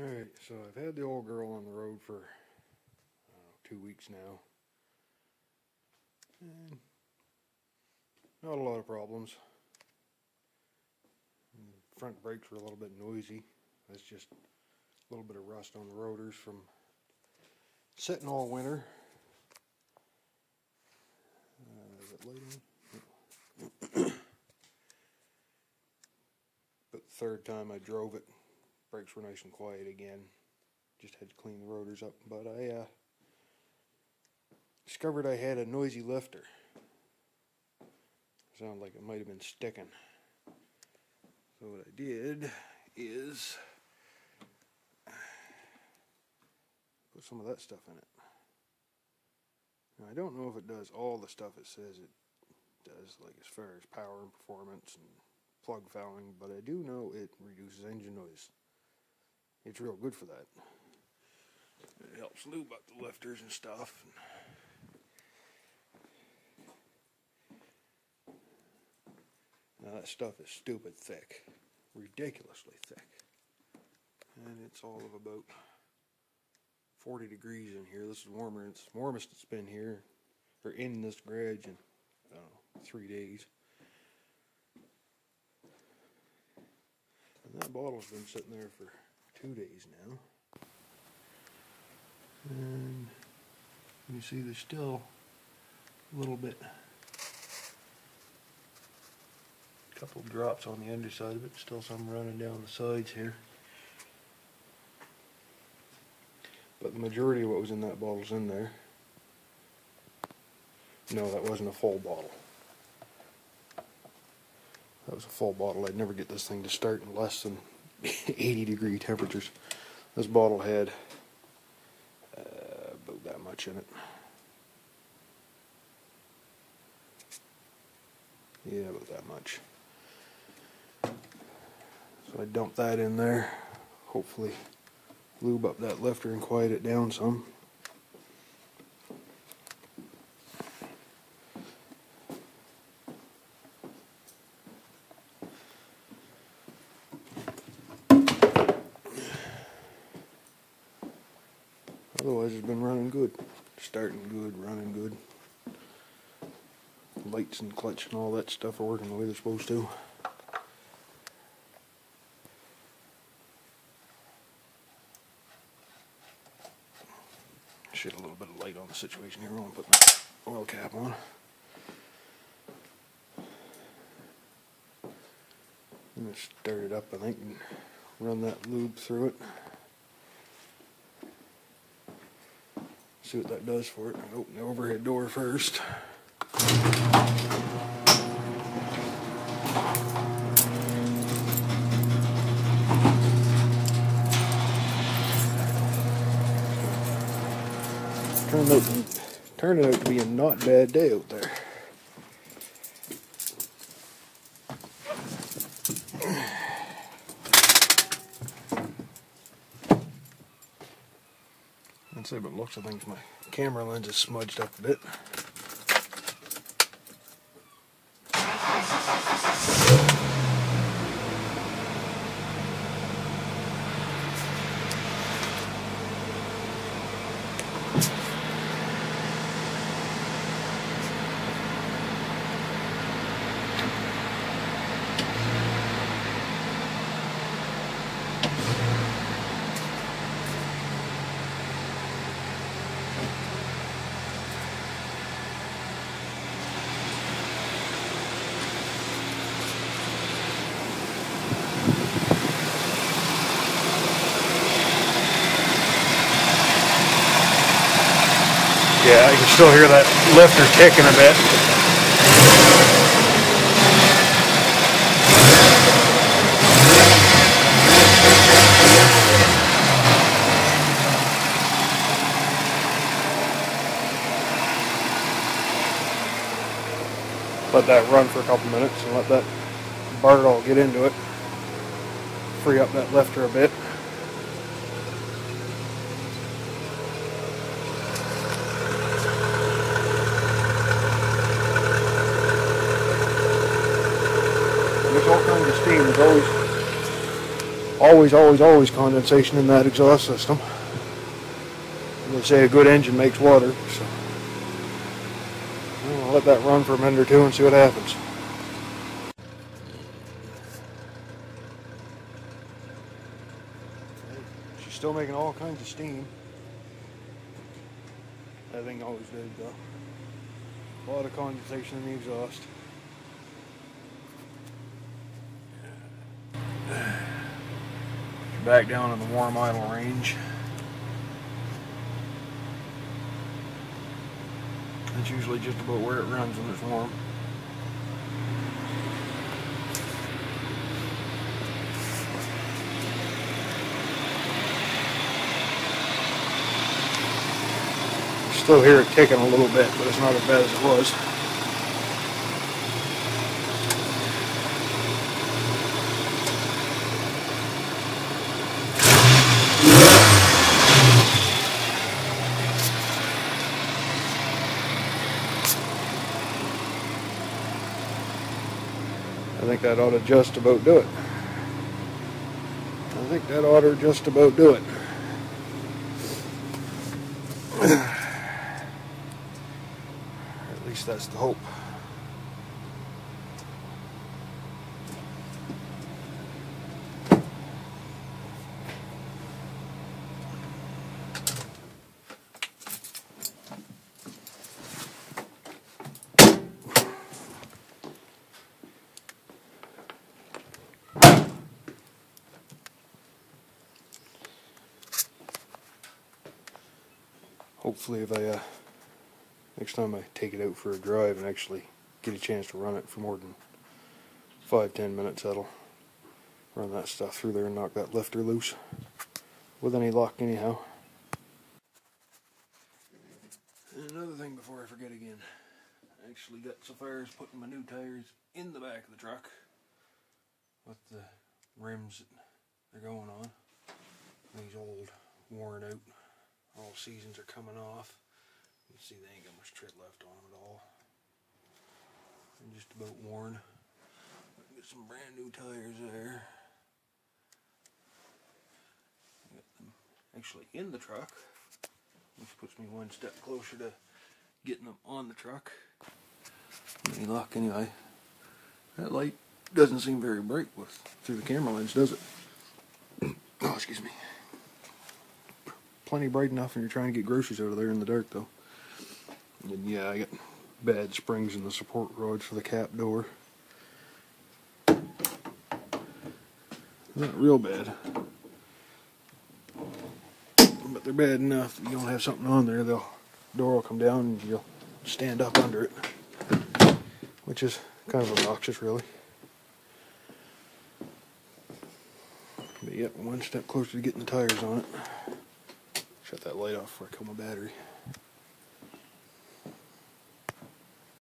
Alright, so I've had the old girl on the road for two weeks now. And not a lot of problems. front brakes were a little bit noisy. That's just a little bit of rust on the rotors from sitting all winter. Uh, is it lighting? but the third time I drove it, brakes were nice and quiet again. Just had to clean the rotors up. But I uh, discovered I had a noisy lifter. Sounded like it might have been sticking. So what I did is put some of that stuff in it. Now I don't know if it does all the stuff it says it does, like as far as power and performance and plug fouling, but I do know it reduces engine noise. It's real good for that. It helps lube up the lifters and stuff. Now that stuff is stupid thick, ridiculously thick. And it's all of about 40 degrees in here. This is warmer. It's warmest it's been here, or in this garage in, I don't know, three days. And that bottle's been sitting there for two days now. And you see there's still a little bit, a couple drops on the underside of it, still some running down the sides here. But the majority of what was in that bottle's in there. No, that wasn't a full bottle. That was a full bottle. I'd never get this thing to start in less than 80 degree temperatures. This bottle had uh, about that much in it. Yeah, about that much. So I dumped that in there. Hopefully lube up that lifter and quiet it down some. Otherwise, it's been running good. Starting good, running good. Lights and clutch and all that stuff are working the way they're supposed to. Shed a little bit of light on the situation here. I'm going to put my oil cap on. I'm going to start it up, I think, and run that lube through it. See what that does for it. I open the overhead door first. Turned out, turned out to be a not bad day out there. See, but looks of things, my camera lens is smudged up a bit. Yeah, you can still hear that lifter ticking a bit. Let that run for a couple minutes and let that all get into it. Free up that lifter a bit. Of steam. There's always always, always, always condensation in that exhaust system. And they say a good engine makes water, so I'll let that run for a minute or two and see what happens. She's still making all kinds of steam. That thing always did though. A lot of condensation in the exhaust. Back down in the warm idle range. That's usually just about where it runs when it's warm. Still hear it ticking a little bit, but it's not as bad as it was. Think that ought to just about do it. I think that ought to just about do it. At least that's the hope. Hopefully, if I uh, next time I take it out for a drive and actually get a chance to run it for more than five ten minutes, that'll run that stuff through there and knock that lifter loose with any luck, anyhow. And another thing before I forget again, I actually got so far as putting my new tires in the back of the truck with the rims that they're going on. These old, worn out all seasons are coming off. You can see they ain't got much tread left on them at all. They're just about worn. Get some brand new tires there. Got them actually in the truck, which puts me one step closer to getting them on the truck. Any luck anyway. That light doesn't seem very bright with through the camera lens, does it? oh, excuse me plenty bright enough and you're trying to get groceries out of there in the dark, though. And yeah, I got bad springs in the support rods for the cap door. Not real bad. But they're bad enough you don't have something on there, the door will come down and you'll stand up under it. Which is kind of obnoxious, really. But yep, one step closer to getting the tires on it. Shut that light off before I kill my battery.